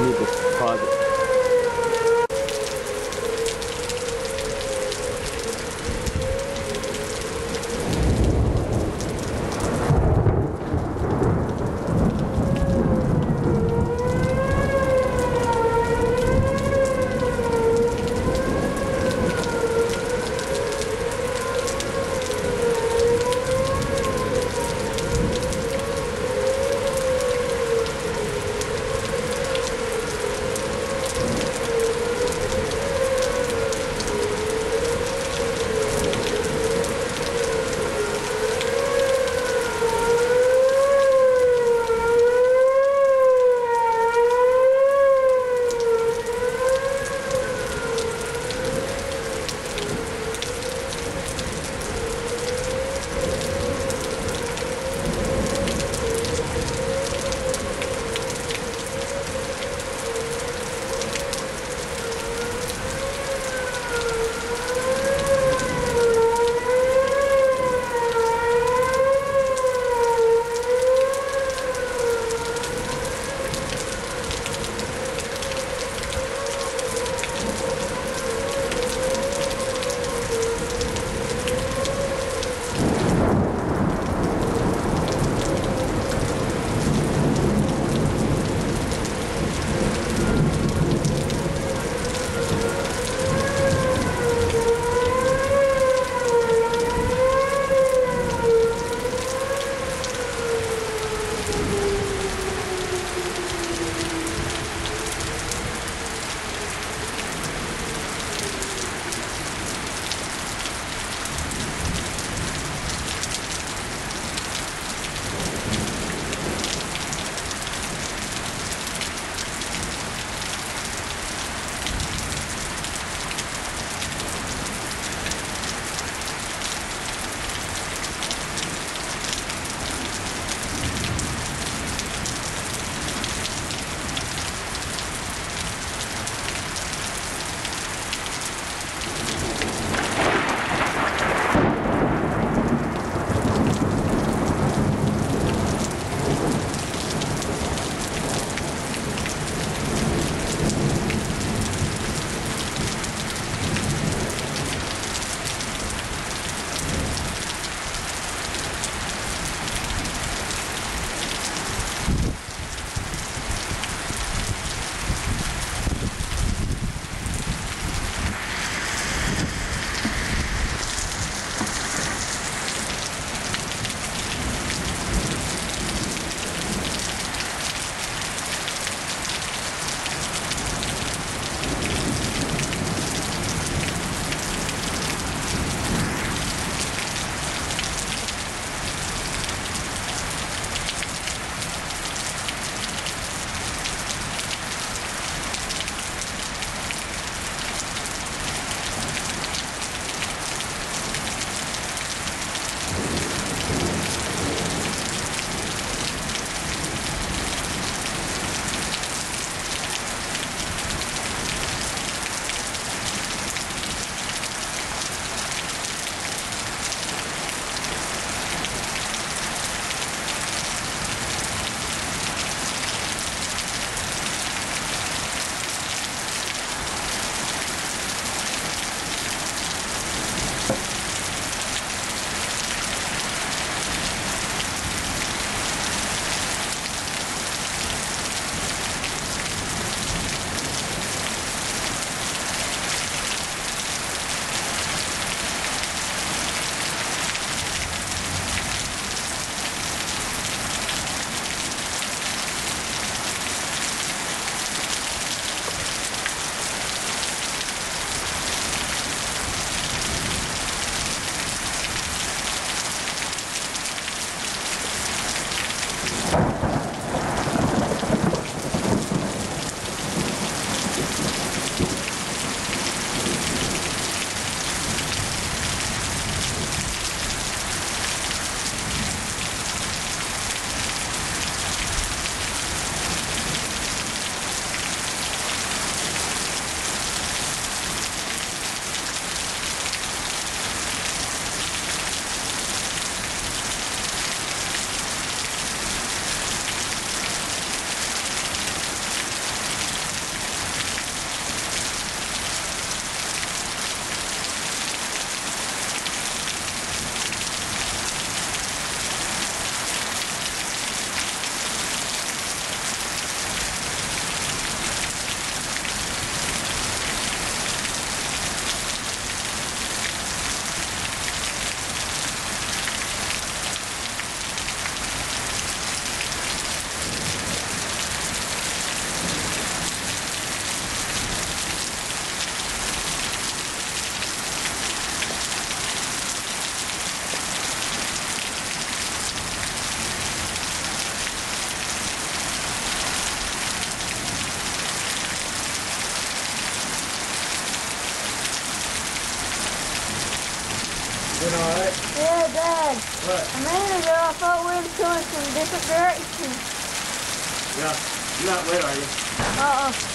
need this pod. What? Yeah, Dad. What? A minute ago, I thought we were going some different directions. Yeah. You're not wet, are you? Uh-uh.